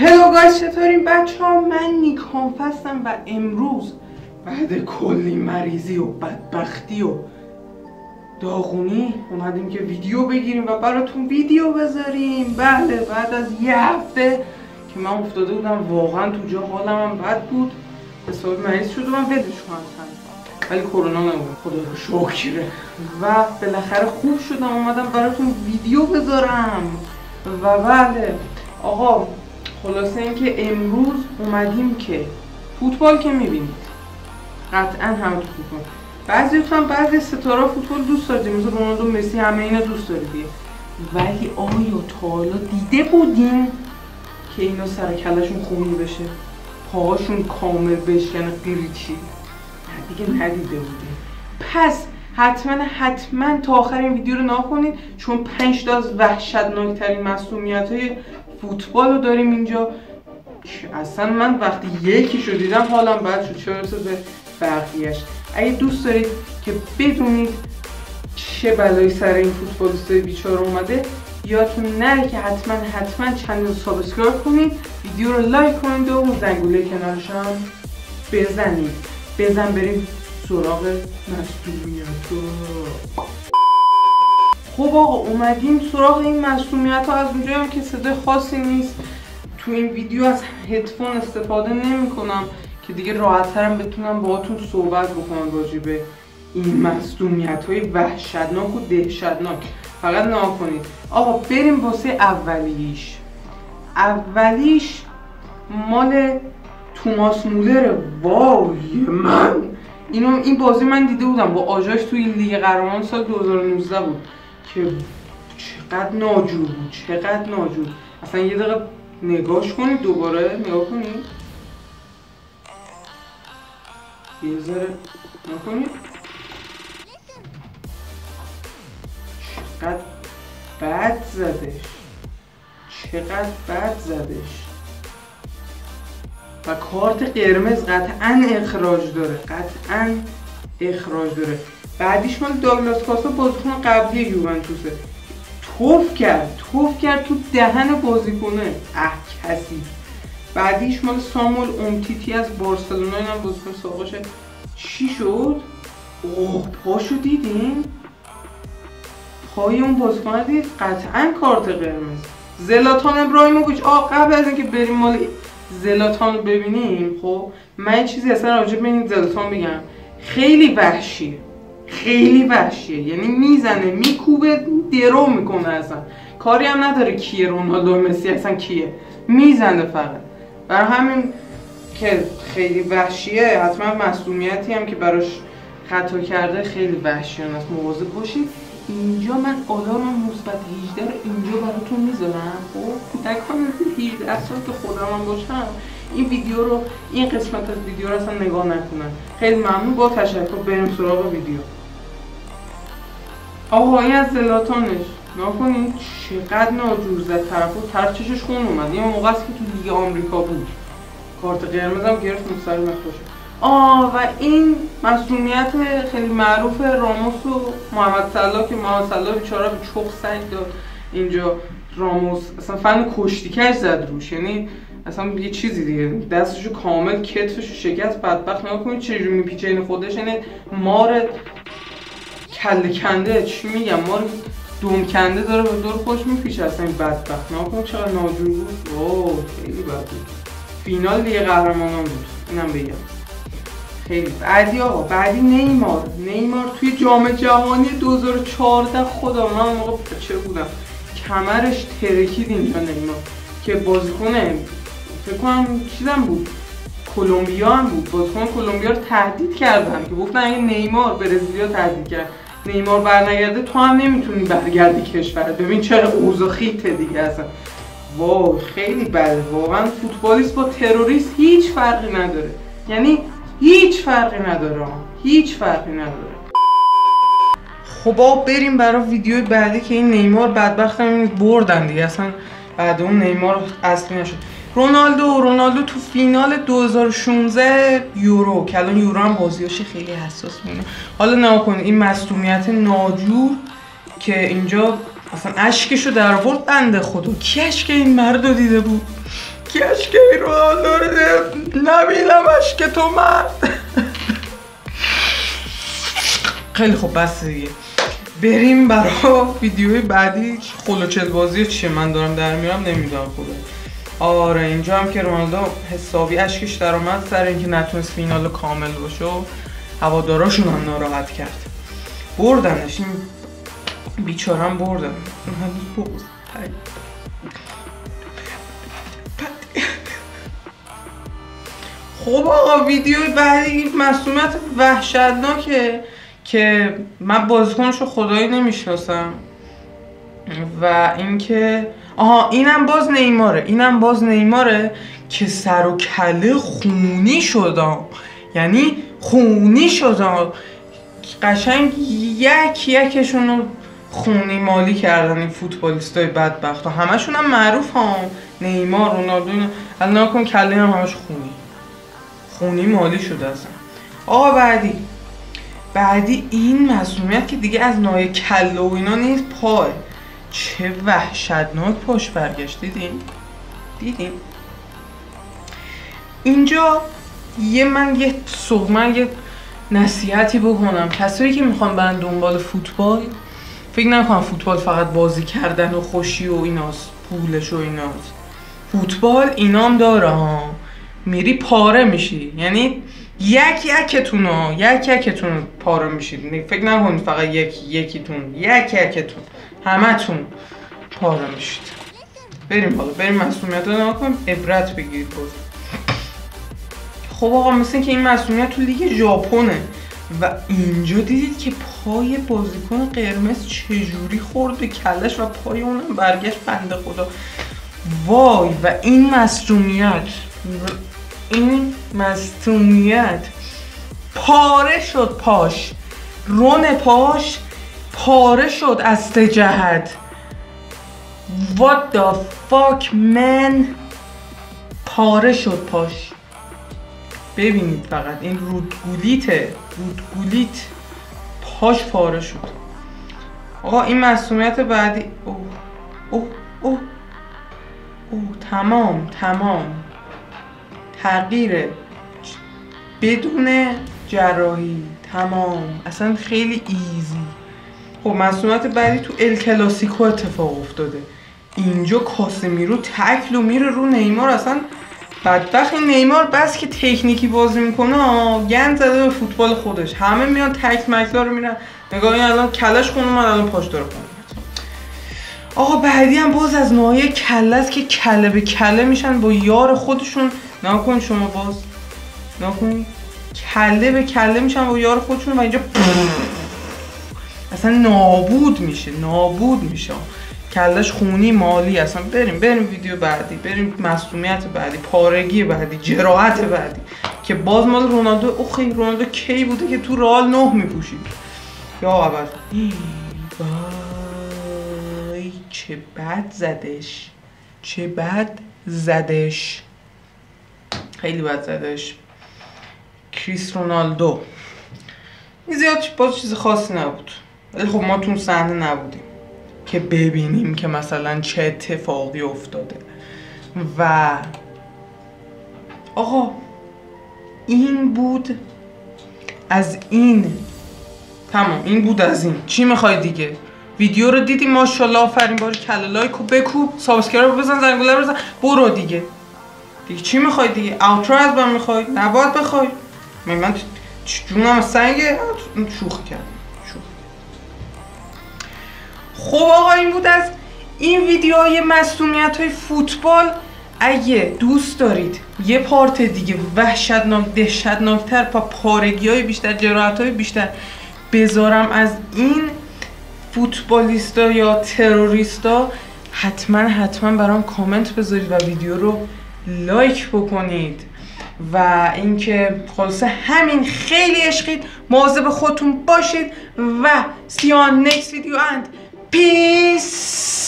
هلو گایز چطورین؟ بچه ها من نیکان هستم و امروز بعد کلی مریضی و بدبختی و داغونی اومدیم که ویدیو بگیریم و براتون ویدیو بذاریم. بله بعد از یه هفته که من افتاده بودم واقعا تو جا حالم هم بد بود. حساب مریض شده من ولش کنم ولی کرونا نبود. خدا رو شکره و بالاخره خوب شدم اومدم براتون ویدیو بذارم. و بله آقا خلاصه اینکه امروز اومدیم که فوتبال که می‌بینید قطعا همه تو فوتبال. بعضی هم بعضی ستاره فوتبال دوست دارید مثل رونالدو مسی همه اینا دوست دارید ولی آیا تا حالا دیده بودین که اینا سر کلشون خونی بشه؟ پاهاشون کامل بشکنه قیریچی دیگه ندیده بودیم. پس حتما حتما تا آخر این ویدیو رو نکنید چون پنج تا از وحشتناکترین مسئولیت های فوتبال رو داریم اینجا. اصلا من وقتی یکی شو دیدم حالم بد شد. چه به بقیهش اگه دوست دارید که بدونید چه بلایی سر این فوتبالیستای بیچاره اومده یادتون نره که حتما حتما چنل subscribe کنید ویدیو رو like کنید و زنگوله کنارش هم بزنید. بزن بریم سراغ مصدومیت خب آقا اومدیم سراغ این مصومیت ها. از اونجایی که صدای خاصی نیست. تو این ویدیو از هدفون استفاده نمی کنم که دیگه راحتترم بتونم باهاتون صحبت بکنم راجع به این مصدومیت های وحشتناک و دهشتناک. فقط نکنید آقا بریم واسه اولیش. اولیش مال توماس مولر. وای من! اینو این بازی من دیده بودم. با آژاکس توی لیگ قهرمانان سال 2019 بود. که چقدر ناجور بود چقدر ناجور. اصلا یه دقیقه نگاش کنید دوباره نگاه کنید یه ذره نکنید چقدر بد زدش. چقدر بد زدش. و کارت قرمز قطعا اخراج داره قطعا اخراج داره. بعدیش مال داگلاس کاسا بازیکن قبلی یوونتوسه توف کرد توف کرد تو دهن بازیکنه. اه کسی. بعدیش مال سامول اومتیتی از بارسلونا اینم بازیکن ساقاشه چی شد؟ اوه پاشو دیدین؟ پای اون بازیکن دید؟ قطعا کارت قرمز. زلاتان ابراهیموویچ. آه قبل از اینکه بریم مال زلاتان رو ببینیم خب من چیزی اصلا راجع به این زلاتان بگم. خیلی وحشیه. خیلی وحشیه. یعنی می‌زنه میکوبه درو می‌کنه اصلا. کاری هم نداره کیه رونالدو مسی اصلا کیه. می‌زنه فقط. برای همین که خیلی وحشیه حتما مسئولیتی هم که براش خطا کرده خیلی وحشیانه است مواظب باشید اینجا من آلارم مثبت 18 رو اینجا براتون می‌ذارم. خب کودکان 18 سال که خودم هم باشم. این ویدیو رو این قسمت از ویدیو رو اصلا نگاه نکنن خیلی ممنون. با تشکر. بریم سراغ ویدیو. آقای از زلاتانش. نکنید چقدر ناجور زد طرف و طرف چشش خون اومد. این موقع است که تو لیگ آمریکا بود. کارت قرمز هم گرفت مستقیم خوشه آه و این مسئولیت خیلی معروف راموس و محمد صلاح که محمد صلاح بیچاره به چخ سنگ داد. اینجا راموس اصلا فن کشتیکش زد روش. یعنی اصلا یه چیزی دیگه. دستشو کامل کتفشو شکست بدبخت. نگاه کنید چجوری میپیچه این خودش. یعنی مار کله کنده چی میگم؟ مار دوم کنده داره به دور خوش میپیچه. اصلا این بدبخت. کنید چقدر ناجور بود. اوه خیلی بد بود فینال دیگه قهرمانان بود. اینم بگم. خیلی. بعدی آقا بعدی نیمار. نیمار توی جام جهانی 2014 خدا من موقع بچه بودم. کمرش ترکید اینجا نیمار. که بازیکن فکر کنم چیزم بود. کلمبیا هم بود. بازیکن کلمبیا رو تهدید کردن. که گفتن اگه نیمار برزیلیا تهدید کرد. نیمار برنگرده تو هم نمی‌تونی برگردی کشورت. ببین چرا اوضاع خیته دیگه اصلا. وای خیلی بده واقعا فوتبالیست با تروریست هیچ فرقی نداره. یعنی هیچ فرقی نداره هیچ فرقی نداره. خب بریم برای ویدیو بعدی که این نیمار بدبخت هم بردن دیگه. اصلا بعد اون نیمار اصلی نشد. رونالدو رونالدو تو فینال 2016 یورو که الان یورو هم بازیاش خیلی حساس مونه حالا نکنید این مصدومیت ناجور که اینجا اصلا اشکشو در آورد بنده خدا. کی اشک این مرد رو دیده بود؟ کشکی رو داره نبینمش که تو مرد. خیلی خوب بس دیگه. بریم برا ویدیوی بعدی. خلوچل بازی چیه؟ من دارم در میرم نمی‌دونم خوبه آره اینجا هم که رونالدو حسابی اشکش در اومد سر اینکه نتونست فینال کامل باشه و هواداراشون هم ناراحت کرد. بردنش این بیچارم بردن. خب آقا ویدیو بعدی مسئولیت وحشتناکه که من بازیکنش رو خدایی نمی‌شناسم و اینکه آها اینم باز نیماره اینم باز نیماره که سر و کله خونی شدم. یعنی خونی شدم. قشنگ یک یکشون رو خونی مالی کردن این فوتبالیست های بدبخت. ها همشون هم معروف ها. نیمار رونالدو الان نکن کله هم همش خونی. خونی مالی شده اصلا. آقا بعدی. بعدی این مسئولیت که دیگه از نای کله و اینا نیست پای چه وحشتناک پاش برگشت. دیدیم دیدیم اینجا یه من یه من یه نصیحتی بکنم. کسایی که می‌خوان برن دنبال فوتبال فکر نکنم فوتبال فقط بازی کردن و خوشی و ایناست پولش و ایناست. فوتبال اینام داره ها. میری پاره میشی. یعنی یک یکتون یک یکتون پاره میشید. فکر نکنید فقط یک یکیتون. یک یکتون. همتون پاره میشید. بریم بالا بریم مسئولیت رو نکنیم عبرت بگیرید باز خب آقا مثل که این مسئولیت تو لیگ ژاپنه و اینجا دیدید که پای بازیکن قرمز چجوری خورد به کلش و پای اونم برگشت بنده خدا. وای و این مصومیت این مصومیت پاره شد پاش. رون پاش پاره شد از سه جهت. What the fuck man? پاره شد پاش. ببینید فقط این رودگولیته رودگولیت پاش پاره شد. آقا این مسئولیت بعدی. اوه اوه اوه. اوه تمام تمام. تغییره بدون جراحی. تمام. اصلا خیلی ایزی خب مسئولیت بعدی تو ال کلاسیکو اتفاق افتاده. اینجا کاسمیرو تکل و میره رو نیمار اصلا بدبخت. این نیمار بس که تکنیکی بازی می‌کنه گند زده به فوتبال خودش. همه میان تک مکلا رو میرن. نگاه این الان کلش خونه من الان پاش داره خونه آقا بعدی هم باز از نوعی کله است که کله به کله میشن با یار خودشون. نکن شما باز. نکن کله به کله میشن با یار خودشون و اینجا اصلا نابود میشه نابود میشه. کلش خونی مالی اصلا بریم بریم ویدیو بعدی بریم مصومیت بعدی پارگی بعدی جراحت بعدی. که باز مال رونالدو اوخی رونالدو کی بوده که تو رال نه میپوشید؟ یا اول وای چه بد زدش. چه بد زدش. خیلی بد زدش. کریس رونالدو. این زیاد باز چیز خاصی نبود. ولی خب ما تو صحنه نبودیم که ببینیم که مثلا چه اتفاقی افتاده. و آقا این بود از این. تمام این بود از این. چی می‌خوای دیگه؟ ویدیو رو دیدی؟ ماشاءالله آفرین باریکلا like و بکوب. subscribe بزن زنگوله بزن برو دیگه. دیگه چی می‌خوای دیگه؟ outro از من می‌خوای؟ نباید بخوای. من جونم سنگه. شوخی کردم. خب آقا این بود از این ویدیوهای مصدومیت های فوتبال. اگه دوست دارید یه part دیگه وحشتناک دهشتناکتر پا پارگی های بیشتر جراحت های بیشتر بذارم از این فوتبالیستا یا تروریستا حتما حتما برام کامنت بذارید و ویدیو رو لایک بکنید. و اینکه خلاصه همین خیلی عشقید. مواظب خودتون باشید. و سیان نکس ویدیو اند Peace.